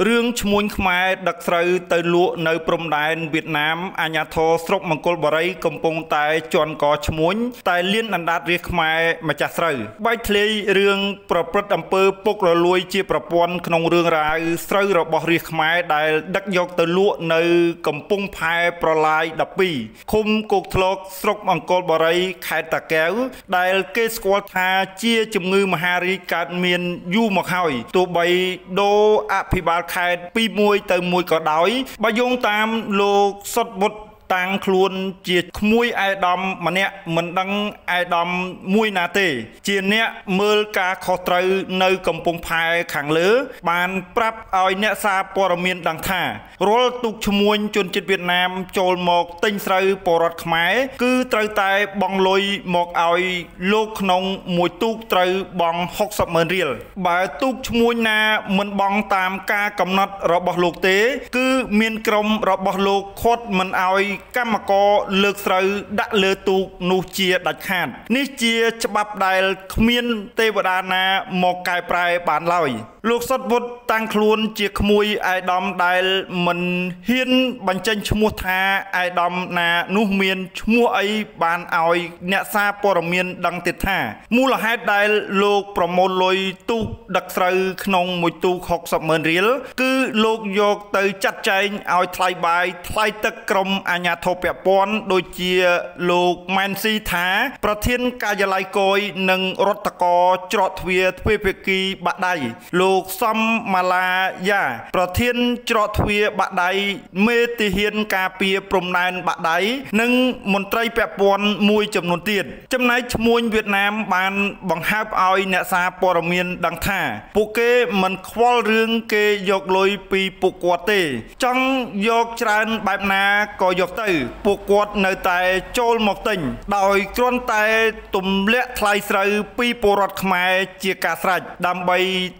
រឿងឈ្មួញខ្មែរដឹកស្រូវទៅលក់នៅព្រំដែនវៀតណាមអាញាធរស្រុកមង្គលបុរីកំពុងតែជន់កឈ្មួញតែលៀនអណ្ដាតរាជខ្មែរម្ចាស់ស្រូវបែកធ្លាយរឿងប្រព្រឹត្តអំពើពុករលួយជាប្រព័ន្ធក្នុងរឿងរ៉ាវស្រូវរបស់រាជខ្មែរដែលដឹកយកទៅលក់នៅ កំពង់ផែប្រឡាយ12ឃុំគោកធ្លកស្រុកមង្គលបុរីខេត្តតាកែវដែលគេស្គាល់ថាជាជំងឺមហារីកកើតមានយូរមកហើយទោះបីដូរអភិបាលខេត្តពីមួយទៅមួយក៏ដោយបើយោងតាមលោកសុតបុត្រ តាំងខ្លួនជាក្មួយអេដាមម្នាក់មិនដឹងអេដាមមួយណាទេ ជាអ្នកមើលការខុសត្រូវនៅកំពង់ផែខាងលើ បានប្រាប់ឲ្យអ្នកសារព័ត៌មានដឹងថារាល់ទូកឈ្មួញជនជាតិវៀតណាមចូលមកទិញស្រូវពលរដ្ឋខ្មែរគឺត្រូវតែបង់លុយមកឲ្យលោកក្នុងមួយទូកត្រូវបង់60ម៉ឺនរៀលបើទូកឈ្មួញណាមិនបង់តាមការកំណត់របស់លោកទេ គឺមានក្រុមរបស់លោកខាត់មិនឲ្យកម្មករលើកស្រូវដាក់លើទូកនោះជាដាច់ខាត នេះជាច្បាប់ដែលគ្មានទេវតាណាមកកែប្រែបានឡើយលោកសុតវុឌ្ឍតាំងខ្លួនជាក្មួយអាយដាមដែលមិនហ៊ានបញ្ចេញឈ្មោះថាអាយដាមណានោះមានឈ្មោះអីបានឲ្យអ្នកសារព័ត៌មានដឹងទៀតថាមូលហេតុដែលលោកប្រមូលលុយទូកដឹកស្រូវក្នុងមួយទូក60ម៉ឺនរៀលគឺលោកយកទៅចាត់ចែងឲ្យថ្លៃបាយថ្លៃទឹកក្រុមអាជ្ញាធរពាក់ព័ន្ធដូចជាលោកម៉ែនស៊ីថា ប្រធានការិយាល័យគយនិងរដ្ឋកោច្រកទ្វារទ្វេភាគីបាក់ដៃលោកសំម៉ាឡាយ៉ា ប្រធានច្រកទ្វារបាក់ដៃមេទាហានការពារព្រំដែនបាក់ដៃនិងមន្ត្រីពាក់ព័ន្ធមួយចំនួនទៀតចំណែកឈ្មួញវៀតណាមបានបង្ហើបឲ្យអ្នកសារព័ត៌មានដឹងថា ពួកគេមិនខ្វល់រឿងគេយកលុយពីពួកគាត់ទេ ចង់យកច្រើនបែបណាក៏យកទៅ ពួកគាត់នៅតែចូលមកទិញដោយគ្រាន់តែទម្លាក់ថ្លៃស្រូវពីពលរដ្ឋខ្មែរជាការស្រេចដើម្បី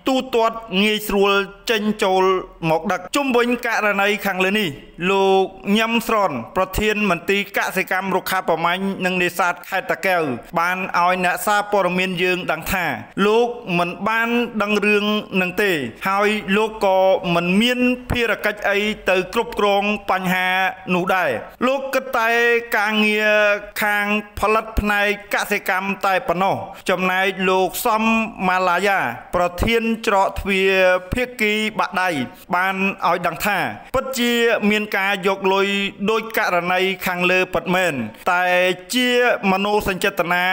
ទូទាត់ងាយស្រួលចេញចូលមកដឹកជុំវិញករណីខាងលើនេះ លោកញឹមស្រនប្រធានមន្ទីរកសិកម្មរុក្ខាប្រមាញ់និងនេសាទខេត្តតាកែវបានឲ្យអ្នកសារព័ត៌មានយើងដឹងថា លោកមិនបានដឹងរឿងនឹងទេ ហើយលោកក៏មិនមានភារកិច្ចអីទៅគ្រប់គ្រងបញ្ហានោះដែរលោកគិតតែការងារខាងផលិតផ្នែកកសិកម្មតែប៉ុណ្ណោះចំណែកលោកសំម៉ាឡាយ៉ាប្រធានច្រកទ្វារភាគីបាក់ដៃបានឲ្យដឹងថា ពិតជាមានការយកលុយដោយករណីខាងលើពិតមែនតែជាមនោសញ្ចេតនា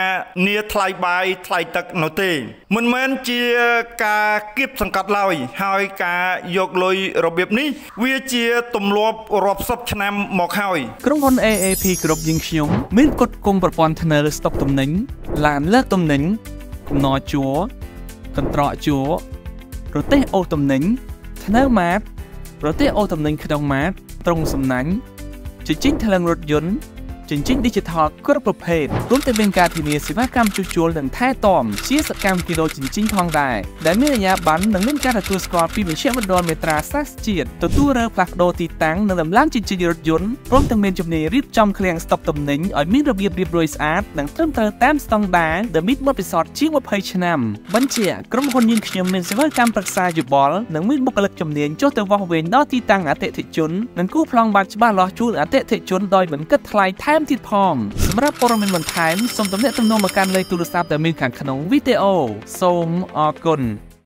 នីថ្លៃបាយថ្លៃទឹកនោះទេ មិនមែនជាការគៀបសង្កត់ឡើយហើយការយកលុយរបៀបនេះ វាជាទម្លាប់រាប់សិបឆ្នាំមកហើយក្រុមហ៊ុន AAP គ្រប់យើងខ្ញុំមានគុតគង់ប្រព័ន្ធធ្នើស្តុកទំនិញឡានលើកទំនិញកំណរជួរកន្ត្រកជួរប្រទេសអូទំនិញធ្នើម៉ាតប្រទេសអូទំនិញក្នុងម៉ាតត្រង់សំណាញ់ជញ្ជីងថ្លឹងរថយន្ត ជញ្ជីង Digital គ្រប់ប្រភេទរួមទាំងមានការធានាសេវាកម្មជួសជុលនិងថែទាំជាសកម្មគីឡូជញ្ជីងផងដែរដែលមានអាជ្ញាប័ណ្ណនិងមានការទទួលស្គាល់ពីមជ្ឈមណ្ឌលមេត្រាសាស្ត្រជាតិទទួលរើផ្លាស់ប្ដូរទីតាំងនិងដំឡើងជញ្ជីងរថយន្តព្រមទាំងមានជំនាញរៀបចំឃ្លាំងស្តុកទំនិញឲ្យមានរបៀបរៀបរយស្អាតនិងត្រឹមត្រូវតាមស្តង់ដារដែលមានបទពិសោធន៍ជាង20ឆ្នាំបញ្ជាក្រុមហ៊ុនយើងខ្ញុំមានសេវាកម្មប្រឹក្សាយោបល់និងមានបុគ្គលិកជំនាញចុះទៅវាស់វែងដល់ទីតាំងអតិថិជននិងគូប្លង់បានច្បាស់លាស់ជូនអតិថិជនដោយមិនគិតថ្លៃថែមទៀតផងសម្រាប់ព័ត៌មានបន្ថែមសូមទំនាក់ទំនងមកកាន់លេខទូរស័ព្ទដែលមានខាងក្នុងវីដេអូសូមអរគុណ